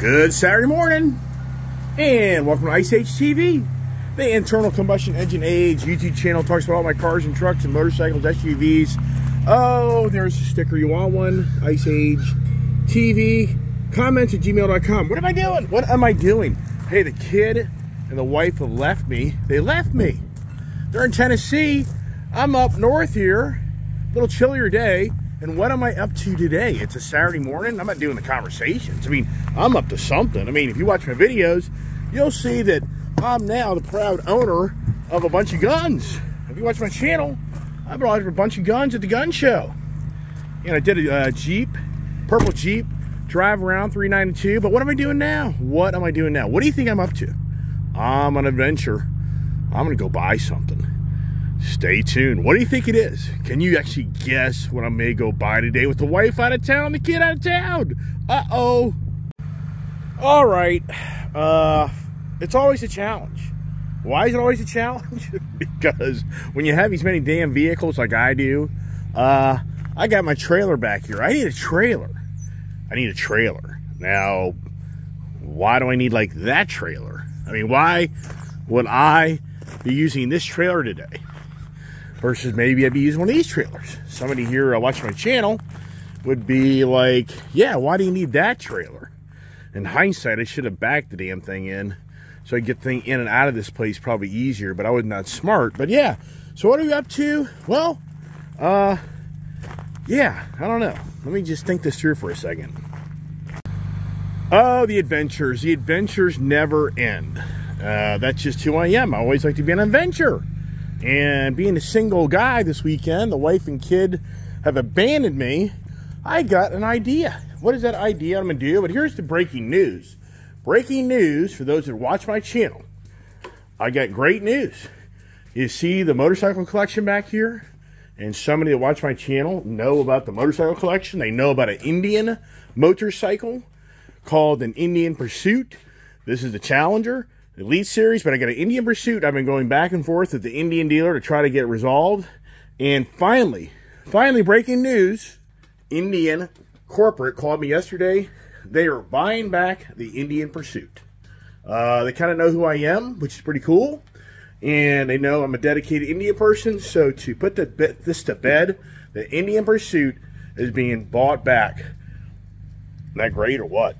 Good Saturday morning, and welcome to Ice Age TV, the internal combustion engine age YouTube channel. Talks about all my cars and trucks and motorcycles, SUVs. Oh, there's a sticker. You want one? Ice Age TV. Comments at gmail.com. What am I doing? What am I doing? Hey, the kid and the wife have left me. They left me. They're in Tennessee. I'm up north here. A little chillier day. And what am I up to today? It's a Saturday morning. I'm not doing the conversations. I mean, I'm up to something. I mean, if you watch my videos, you'll see that I'm now the proud owner of a bunch of guns. If you watch my channel, I brought a bunch of guns at the gun show. And I did a Jeep, purple Jeep, drive around 392. But what am I doing now? What am I doing now? What do you think I'm up to? I'm on an adventure. I'm going to go buy something. Stay tuned. What do you think it is? Can you actually guess what I may go buy today with the wife out of town, the kid out of town? Uh-oh. All right. Uh, it's always a challenge. Why is it always a challenge? because when you have these many damn vehicles like I do, uh, I got my trailer back here. I need a trailer. I need a trailer. Now, why do I need like that trailer? I mean, why would I be using this trailer today? Versus maybe I'd be using one of these trailers. Somebody here uh, watching my channel would be like, yeah, why do you need that trailer? In hindsight, I should have backed the damn thing in so I get the thing in and out of this place probably easier, but I was not smart. But yeah, so what are we up to? Well, uh, yeah, I don't know. Let me just think this through for a second. Oh, the adventures. The adventures never end. Uh, that's just who I am. I always like to be an adventure. And being a single guy this weekend, the wife and kid have abandoned me. I got an idea. What is that idea I'm going to do? But here's the breaking news. Breaking news for those that watch my channel. I got great news. You see the motorcycle collection back here? And somebody that watch my channel know about the motorcycle collection. They know about an Indian motorcycle called an Indian Pursuit. This is the Challenger. Elite Series, but I got an Indian Pursuit. I've been going back and forth with the Indian dealer to try to get resolved. And finally, finally breaking news, Indian Corporate called me yesterday. They are buying back the Indian Pursuit. Uh, they kind of know who I am, which is pretty cool. And they know I'm a dedicated Indian person. So to put the, this to bed, the Indian Pursuit is being bought back. Isn't that great or what?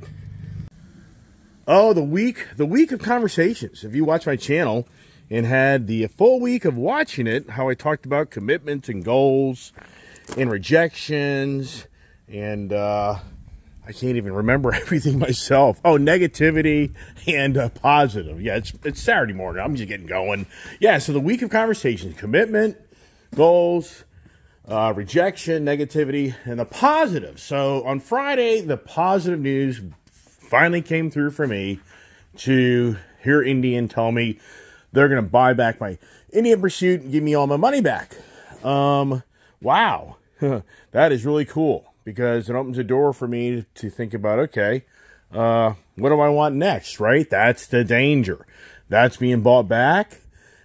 Oh, the week, the week of conversations. If you watch my channel and had the full week of watching it, how I talked about commitments and goals and rejections and uh, I can't even remember everything myself. Oh, negativity and uh, positive. Yeah, it's, it's Saturday morning. I'm just getting going. Yeah, so the week of conversations, commitment, goals, uh, rejection, negativity, and the positive. So on Friday, the positive news finally came through for me to hear Indian tell me they're going to buy back my Indian Pursuit and give me all my money back. Um, wow, that is really cool because it opens a door for me to think about, okay, uh, what do I want next, right? That's the danger. That's being bought back.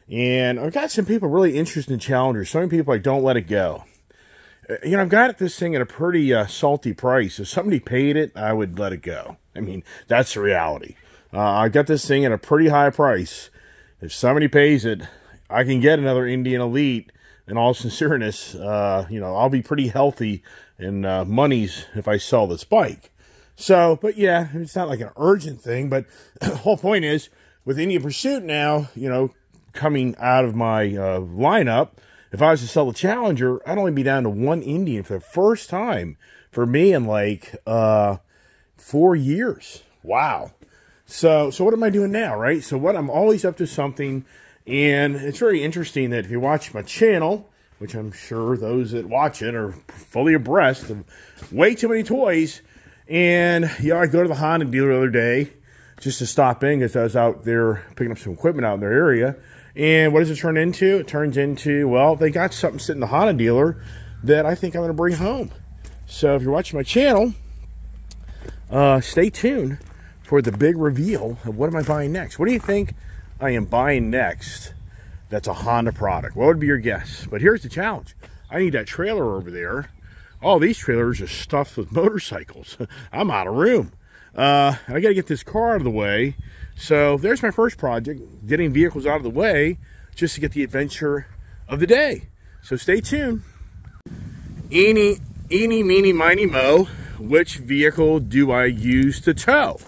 And I've got some people really interested in Challengers. Some people like, don't let it go. Uh, you know, I've got this thing at a pretty uh, salty price. If somebody paid it, I would let it go. I mean, that's the reality. Uh, I got this thing at a pretty high price. If somebody pays it, I can get another Indian Elite. In all sincereness, uh, you know, I'll be pretty healthy in uh, monies if I sell this bike. So, but yeah, it's not like an urgent thing. But the whole point is, with Indian Pursuit now, you know, coming out of my uh, lineup, if I was to sell the Challenger, I'd only be down to one Indian for the first time for me in like uh, four years. Wow. So, so what am I doing now, right? So what I'm always up to something, and it's very interesting that if you watch my channel, which I'm sure those that watch it are fully abreast of way too many toys. And know, I go to the Honda dealer the other day just to stop in because I was out there picking up some equipment out in their area. And what does it turn into? It turns into, well, they got something sitting in the Honda dealer that I think I'm going to bring home. So if you're watching my channel, uh, stay tuned for the big reveal of what am I buying next. What do you think I am buying next that's a Honda product? What would be your guess? But here's the challenge. I need that trailer over there. All these trailers are stuffed with motorcycles. I'm out of room. Uh, I got to get this car out of the way. So there's my first project, getting vehicles out of the way just to get the adventure of the day. So stay tuned. Eeny, eeny, meeny, miny, mo. Which vehicle do I use to tow?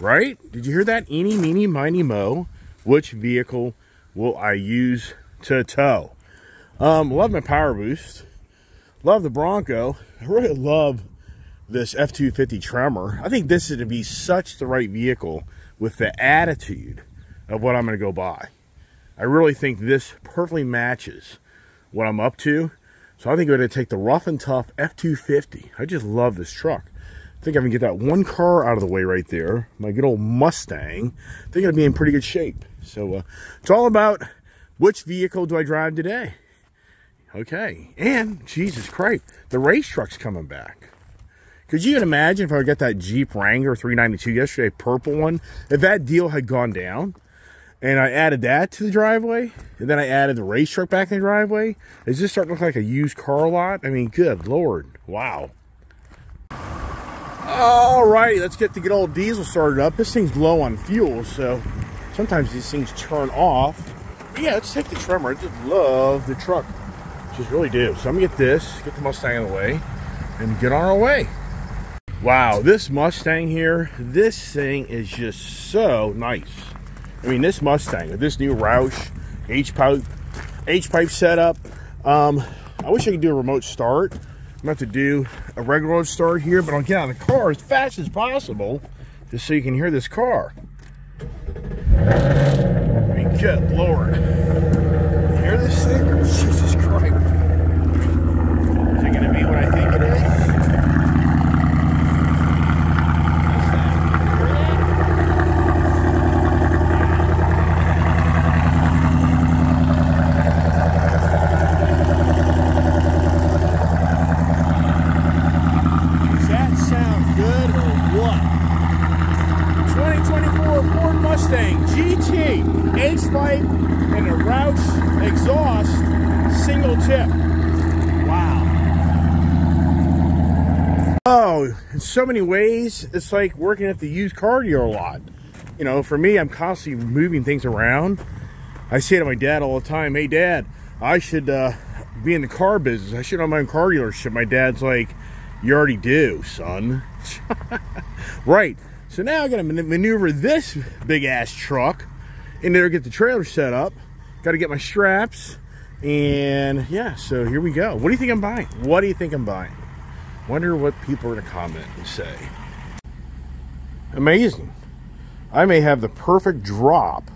Right? Did you hear that? Eeny, meeny, miny, mo. Which vehicle will I use to tow? Um, love my power boost. Love the Bronco. I really love this F-250 Tremor. I think this is to be such the right vehicle with the attitude of what I'm going to go buy. I really think this perfectly matches what I'm up to. So I think I'm going to take the rough and tough F-250. I just love this truck. I think I can get that one car out of the way right there. My good old Mustang. I think I'd be in pretty good shape. So uh, it's all about which vehicle do I drive today. Okay. And, Jesus Christ, the race truck's coming back. Could you even imagine if I got that Jeep Wrangler 392 yesterday, purple one, if that deal had gone down and I added that to the driveway and then I added the race truck back in the driveway, is this starting to look like a used car lot? I mean, good Lord. Wow. All right, let's get the good old diesel started up. This thing's low on fuel, so sometimes these things turn off. But yeah, let's take the Tremor. I just love the truck. Just really do. So I'm gonna get this, get the Mustang of the way, and get on our way. Wow, this Mustang here, this thing is just so nice. I mean, this Mustang, with this new Roush H-pipe H-pipe setup. Um, I wish I could do a remote start. I'm going to to do a regular start here, but I'll get out of the car as fast as possible just so you can hear this car. I mean, good Lord. You hear this thing? Jesus Christ. Is it going to be what I think it is? Does that sound good or what? 2024 Ford Mustang GT H-pipe and a Roush exhaust single tip. Wow. Oh, in so many ways, it's like working at the used car dealer a lot. You know, for me, I'm constantly moving things around. I say to my dad all the time, hey, dad, I should uh, be in the car business. I should own my own car dealership. My dad's like, you already do, son. right. So now I got to maneuver this big ass truck in there, get the trailer set up. Got to get my straps. And yeah, so here we go. What do you think I'm buying? What do you think I'm buying? Wonder what people are going to comment and say. Amazing. I may have the perfect drop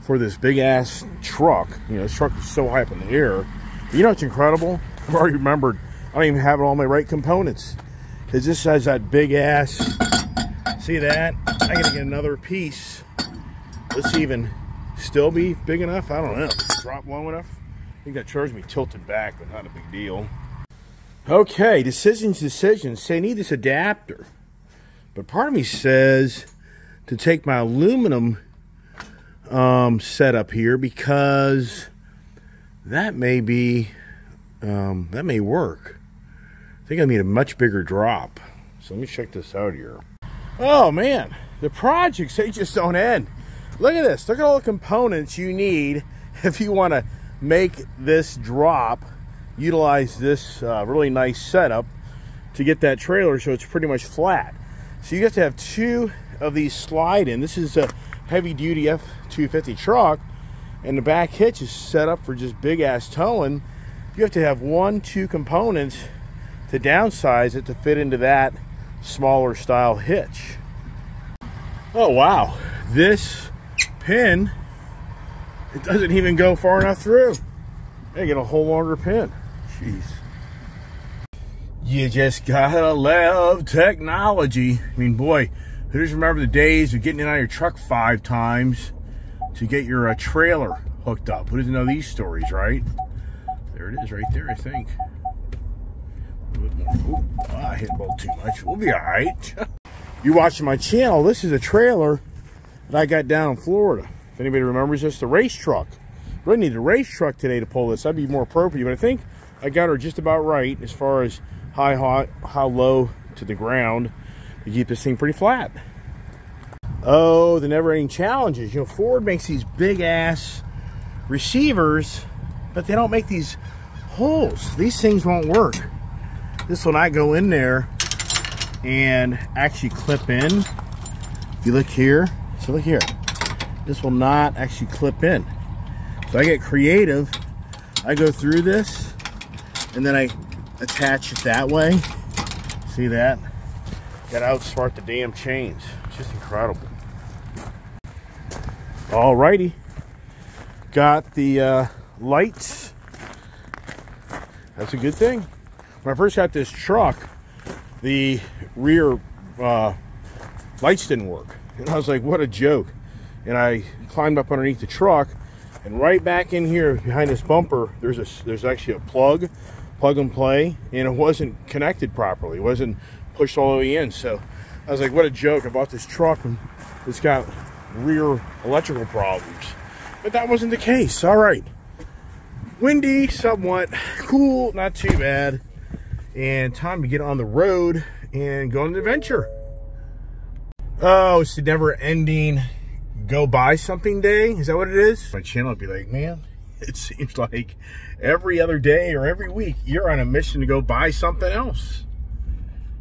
for this big ass truck. You know, this truck is so high up in the air. You know what's incredible? I've already remembered I don't even have all my right components. Because this has that big ass, see that? I gotta get another piece. Let's even still be big enough. I don't know. Drop low enough. I think that chair's me tilted back, but not a big deal. Okay, decisions, decisions. Say I need this adapter. But part of me says to take my aluminum um, setup here because that may be, um, that may work. I think I need a much bigger drop. So let me check this out here. Oh man, the projects, they just don't end. Look at this, look at all the components you need if you wanna make this drop, utilize this uh, really nice setup to get that trailer so it's pretty much flat. So you have to have two of these slide in. This is a heavy duty F-250 truck and the back hitch is set up for just big ass towing. You have to have one, two components to downsize it to fit into that smaller style hitch. Oh wow, this pin, it doesn't even go far enough through. I get a whole longer pin. Jeez. You just gotta love technology. I mean, boy, who doesn't remember the days of getting in on your truck five times to get your uh, trailer hooked up? Who doesn't know these stories, right? There it is right there, I think. Ooh, I hit both too much. We'll be all right. You're watching my channel. This is a trailer that I got down in Florida. If anybody remembers this, the race truck. Really need a race truck today to pull this. That'd be more appropriate. But I think I got her just about right as far as high, hot, how low to the ground. to keep this thing pretty flat. Oh, the never-ending challenges. You know, Ford makes these big-ass receivers, but they don't make these holes. These things won't work. This will not go in there and actually clip in. If you look here, so look here. This will not actually clip in. So I get creative. I go through this and then I attach it that way. See that? Got to outsmart the damn chains. It's just incredible. Alrighty. Got the uh, lights. That's a good thing. When I first got this truck, the rear uh, lights didn't work. And I was like, what a joke. And I climbed up underneath the truck and right back in here behind this bumper, there's a there's actually a plug, plug and play, and it wasn't connected properly. It wasn't pushed all the way in. So I was like, what a joke. I bought this truck and it's got rear electrical problems. But that wasn't the case. All right. Windy, somewhat. Cool, not too bad. And time to get on the road and go on an adventure. Oh, it's the never ending go buy something day. Is that what it is? My channel would be like, man, it seems like every other day or every week you're on a mission to go buy something else.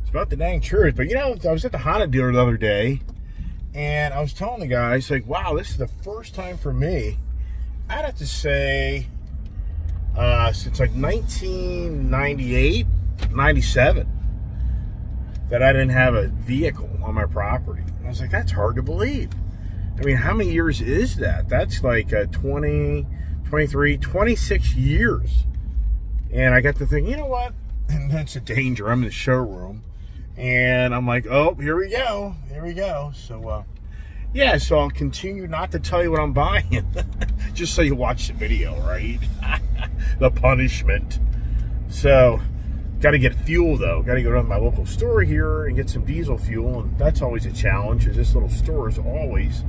It's about the dang truth. But you know, I was at the Honda dealer the other day and I was telling the guys, like, wow, this is the first time for me. I'd have to say, uh, since like 1998, 97, that I didn't have a vehicle on my property. And I was like, that's hard to believe. I mean, how many years is that? That's like a 20, 23, 26 years. And I got to think, you know what? And that's a danger. I'm in the showroom. And I'm like, oh, here we go. Here we go. So, uh, yeah, so I'll continue not to tell you what I'm buying. Just so you watch the video, right? the punishment. So, got to get fuel, though. Got to go to my local store here and get some diesel fuel. And that's always a challenge, because this little store is always,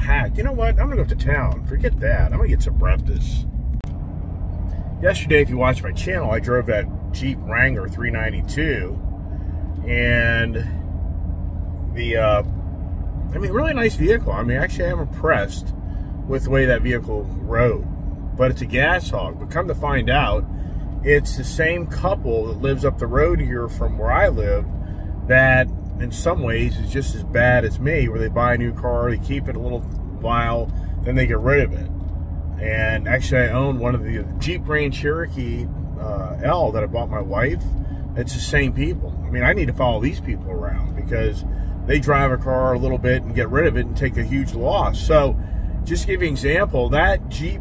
packed. You know what? I'm to go up to town. Forget that. I'm to get some breakfast. Yesterday, if you watch my channel, I drove that Jeep Wrangler 392. And the, uh, I mean, really nice vehicle. I mean, actually, I'm impressed with the way that vehicle rode. But it's a gas hog. But come to find out, it's the same couple that lives up the road here from where I live that in some ways is just as bad as me, where they buy a new car, they keep it a little while, then they get rid of it. And actually, I own one of the Jeep Grand Cherokee uh, L that I bought my wife. It's the same people. I mean, I need to follow these people around because they drive a car a little bit and get rid of it and take a huge loss. So, just give you an example, that Jeep,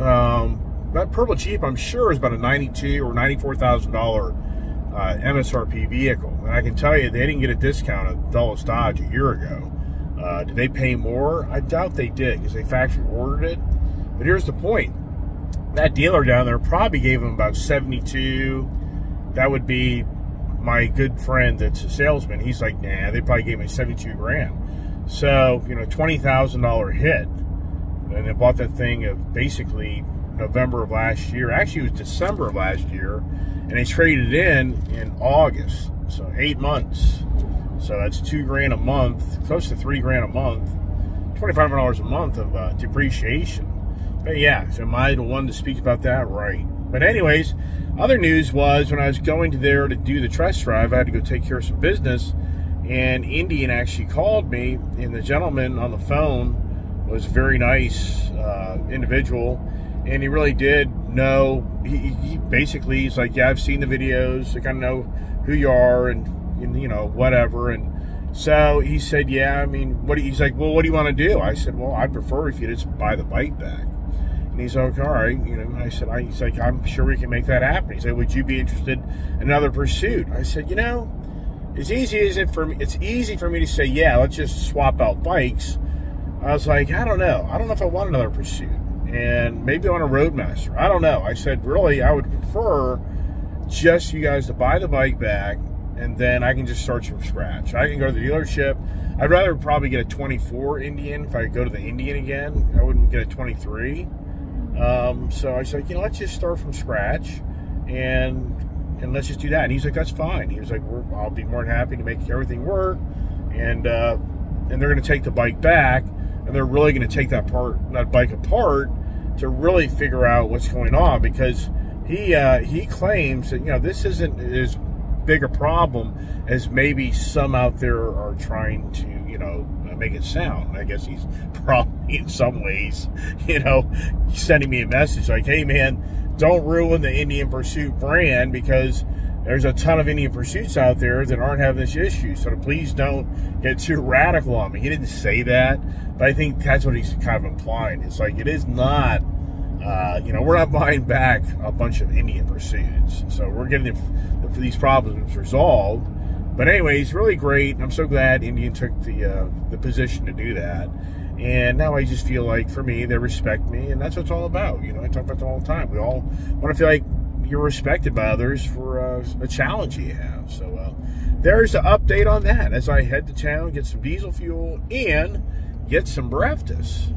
um, that purple Jeep, I'm sure is about a ninety-two or ninety-four thousand uh, MSRP vehicle, and I can tell you they didn't get a discount at Dulles Dodge a year ago. Uh, did they pay more? I doubt they did because they factory ordered it. But here's the point: that dealer down there probably gave them about seventy-two. That would be my good friend that's a salesman, he's like, nah, they probably gave me 72 grand. So, you know, $20,000 hit. And they bought that thing of basically November of last year. Actually, it was December of last year. And they traded in in August. So eight months. So that's two grand a month, close to three grand a month, $2,500 a month of uh, depreciation. But yeah, so am I the one to speak about that? Right. But anyways, other news was when I was going to there to do the test drive, I had to go take care of some business, and Indian actually called me, and the gentleman on the phone was a very nice uh, individual, and he really did know. He, he, basically he's like, yeah, I've seen the videos. Like I know who you are, and, and you know whatever, and. So he said, "Yeah, I mean, what?" he's like, "Well, what do you want to do?" I said, "Well, I prefer if you just buy the bike back." And he's like, all right, you know, I said, I, he's like, I'm sure we can make that happen. He said, would you be interested in another pursuit? I said, you know, as easy as it for me, it's easy for me to say, yeah, let's just swap out bikes. I was like, I don't know. I don't know if I want another pursuit. And maybe on a Roadmaster. I don't know. I said, really, I would prefer just you guys to buy the bike back and then I can just start from scratch. I can go to the dealership. I'd rather probably get a 24 Indian if I go to the Indian again. I wouldn't get a 23. Um, so I said, you know, let's just start from scratch and and let's just do that. And he's like, that's fine. He was like, I'll be more than happy to make everything work. And uh, and they're going to take the bike back, and they're really going to take that part, that bike apart, to really figure out what's going on because he uh, he claims that you know this isn't as big a problem as maybe some out there are trying to you know make it sound. I guess he's probably in some ways, you know, sending me a message like, "Hey man, don't ruin the Indian Pursuit brand because." There's a ton of Indian pursuits out there that aren't having this issue, so please don't get too radical on me. He didn't say that, but I think that's what he's kind of implying. It's like it is not uh, you know, we're not buying back a bunch of Indian pursuits. So we're getting the, the, these problems resolved. But anyways, really great. I'm so glad Indian took the uh, the position to do that. And now I just feel like, for me, they respect me, and that's what it's all about. You know, I talk about that all the time. We all want to feel like you're respected by others for uh, a challenge you have. So uh, there's the update on that as I head to town, get some diesel fuel, and get some Breftus.